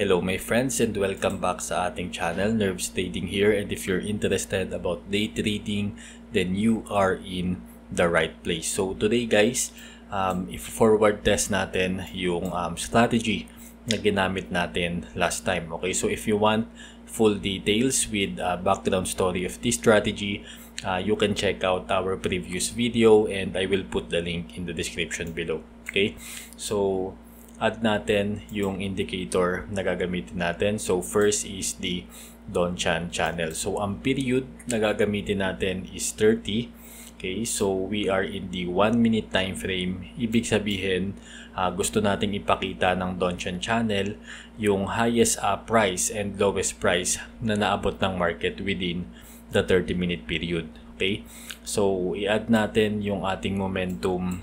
Hello my friends and welcome back sa ating channel, Nerves Trading here and if you're interested about day trading, then you are in the right place. So today guys, um, if forward test natin yung um, strategy na ginamit natin last time. Okay, so if you want full details with uh, background story of this strategy, uh, you can check out our previous video and I will put the link in the description below. Okay, so add natin yung indicator na gagamitin natin. So, first is the Donchan channel. So, ang period na gagamitin natin is 30. Okay, so we are in the 1 minute time frame. Ibig sabihin, uh, gusto nating ipakita ng Donchan channel yung highest uh, price and lowest price na naabot ng market within the 30 minute period. Okay, so i-add natin yung ating momentum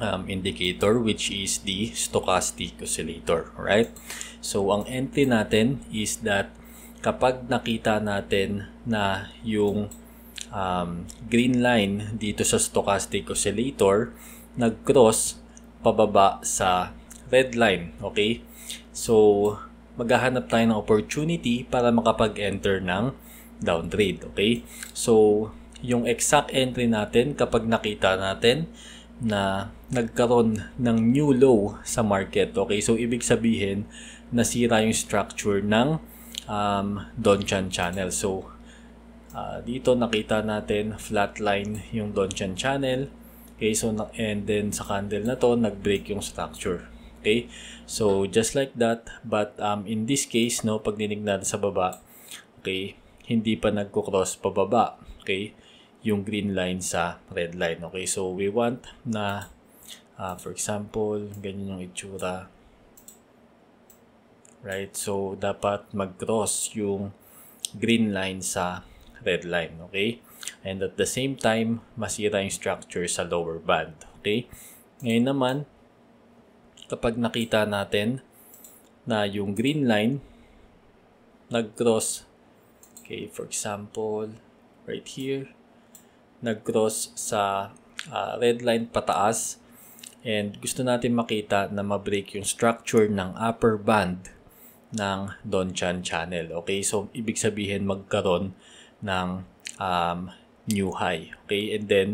um, indicator which is the stochastic oscillator. Right? So, ang entry natin is that kapag nakita natin na yung um, green line dito sa stochastic oscillator nag-cross pababa sa red line. Okay? So, maghahanap tayo ng opportunity para makapag-enter ng down trade. Okay? So, yung exact entry natin kapag nakita natin na nagkaroon ng new low sa market. Okay, so ibig sabihin nasira yung structure ng um, Donchan channel. So uh, dito nakita natin flatline yung Donchan channel. Okay, so and then sa candle na to nag-break yung structure. Okay? So just like that, but um, in this case no, pag dinig natin sa baba, okay, hindi pa nagko-cross pababa. Okay? yung green line sa red line. Okay, so we want na, uh, for example, ganyan yung itsura. Right, so dapat mag-cross yung green line sa red line. Okay, and at the same time, masira yung structure sa lower band. Okay, ngayon naman, kapag nakita natin na yung green line nag-cross, okay, for example, right here, nag-cross sa uh, red line pataas and gusto natin makita na ma-break yung structure ng upper band ng Donchan channel. Okay, so ibig sabihin magkaroon ng um, new high. Okay, and then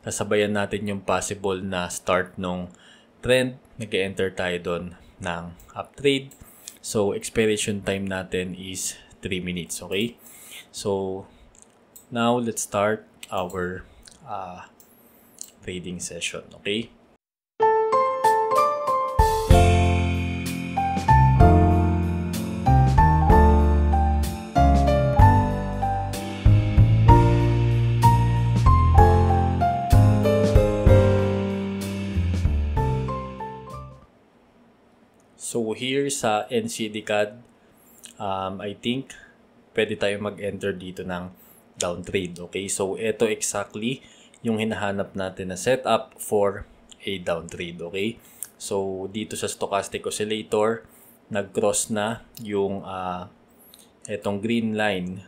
sasabayan natin yung possible na start nung trend. Nag-enter tayo doon ng up trade. So expiration time natin is 3 minutes. Okay, so now let's start our uh, trading session. Okay? So here sa NCD CAD, um, I think pwede tayo mag-enter dito ng down trade. Okay, so ito exactly yung hinahanap natin na setup for a down trade. Okay, so dito sa stochastic oscillator, nag-cross na yung uh, etong green line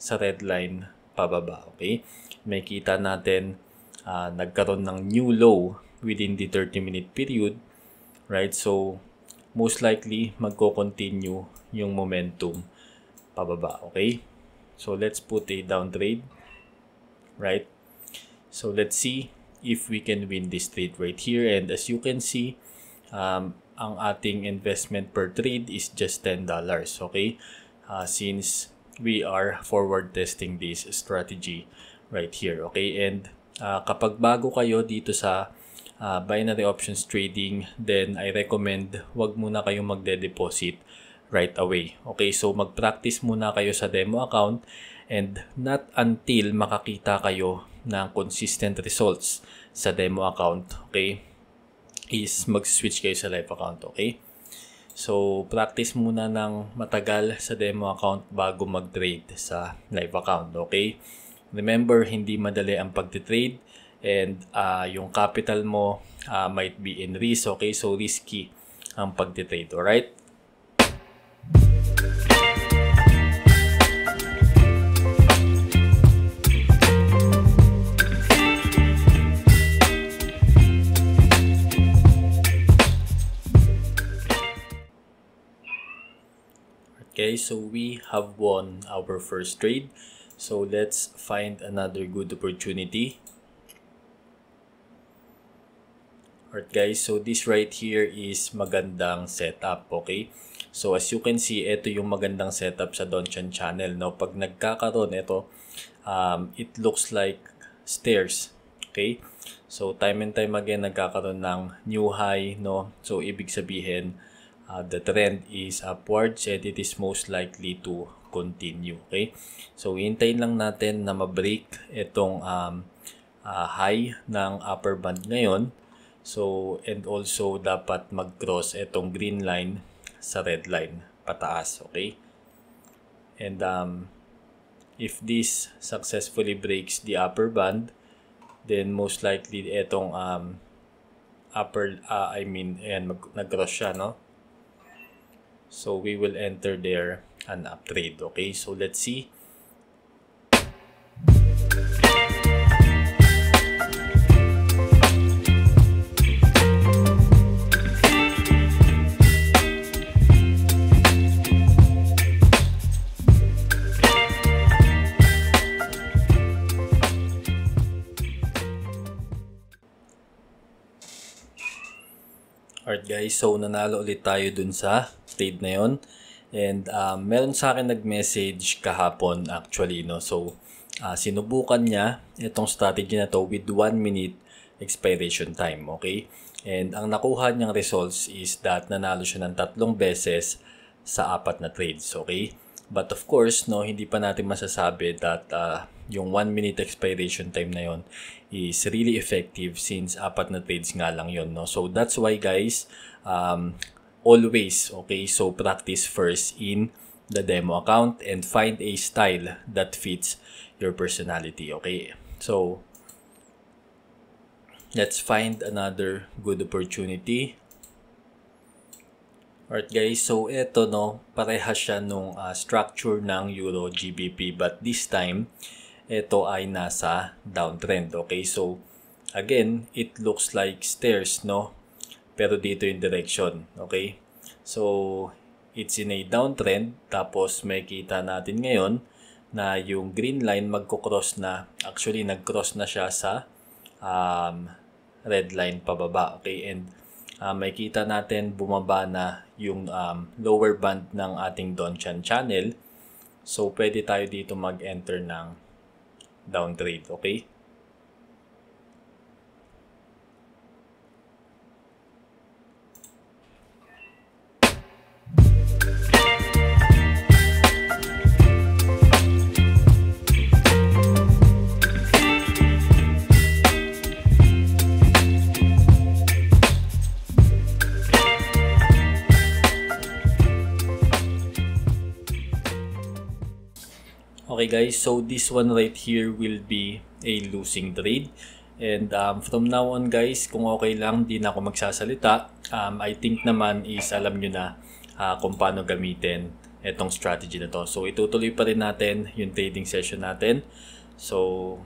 sa red line pababa. Okay, may kita natin uh, nagkaroon ng new low within the 30 minute period. Right, so most likely magko-continue yung momentum pababa. Okay, So let's put a down trade, right? So let's see if we can win this trade right here. And as you can see, um, ang ating investment per trade is just $10. Okay? Uh, since we are forward testing this strategy right here. Okay? And uh, kapag bago kayo dito sa uh, binary options trading, then I recommend wag muna kayong magde-deposit right away. Okay, so mag-practice muna kayo sa demo account and not until makakita kayo ng consistent results sa demo account, okay, is mag-switch kayo sa live account, okay? So, practice muna ng matagal sa demo account bago mag-trade sa live account, okay? Remember, hindi madali ang pag-trade and uh, yung capital mo uh, might be in risk, okay? So, risky ang pag-trade, alright? guys, so we have won our first trade. So let's find another good opportunity. Alright guys, so this right here is magandang setup, okay? So as you can see, ito yung magandang setup sa Donchan channel. No? Pag nagkakaroon ito, um, it looks like stairs, okay? So time and time again, nagkakaroon ng new high, no? So ibig sabihin, uh, the trend is upwards and it is most likely to continue. Okay? So, hintayin lang natin na ma-break itong um, uh, high ng upper band ngayon. So, and also dapat mag-cross itong green line sa red line pataas. Okay? And um, if this successfully breaks the upper band, then most likely itong um, upper, uh, I mean, ayan, mag- nag-cross siya, no? So we will enter there an up trade. Okay, so let's see. So nanalo ulit tayo dun sa trade na yon And um, meron sa akin nag-message kahapon actually, no? So, uh, sinubukan niya itong strategy na to with 1 minute expiration time, okay? And ang nakuha niyang results is that nanalo siya ng tatlong beses sa apat na trades, okay? But of course, no, hindi pa natin masasabi that uh, yung 1 minute expiration time na yon is really effective since apat na trades nga lang yon no? So that's why guys, um, always, okay? So, practice first in the demo account and find a style that fits your personality, okay? So, let's find another good opportunity. Alright guys, so ito no, parehas siya nung uh, structure ng Euro GBP but this time, ito ay nasa downtrend, okay? So, again, it looks like stairs, no? Pero dito yung direction. Okay? So, it's in a downtrend. Tapos, may kita natin ngayon na yung green line magko-cross na. Actually, nag-cross na siya sa um, red line pababa. Okay? And uh, may kita natin bumaba na yung um, lower band ng ating Donchan channel. So, pwede tayo dito mag-enter ng downtrade. Okay? Okay guys, so this one right here will be a losing trade. And um, from now on guys, kung okay lang, di na ako magsasalita. Um, I think naman is alam nyo na uh, kung paano gamitin itong strategy na to. So itutuloy pa rin natin yung trading session natin. So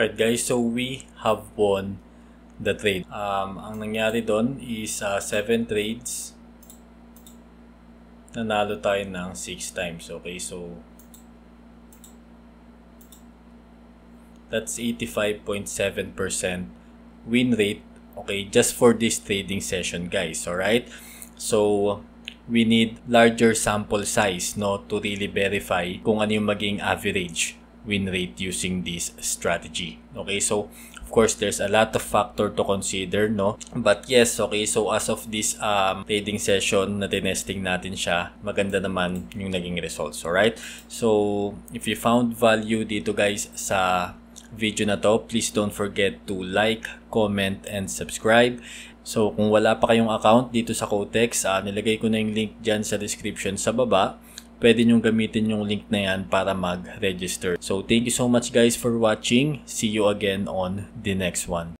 Alright guys, so we have won the trade. Um, ang nangyari doon is 7 uh, trades. Nanalo tayo ng 6 times. Okay, so that's 85.7% win rate. Okay, just for this trading session guys. Alright, so we need larger sample size no to really verify kung ano yung maging average win rate using this strategy. Okay, so of course there's a lot of factor to consider, no? But yes, okay, so as of this um, trading session na tinesting natin siya, maganda naman yung naging results, alright? So, if you found value dito guys sa video na to, please don't forget to like, comment, and subscribe. So, kung wala pa kayong account dito sa Kotex, uh, nilagay ko na yung link dyan sa description sa baba pwede nyong gamitin yung link na yan para mag-register. So, thank you so much guys for watching. See you again on the next one.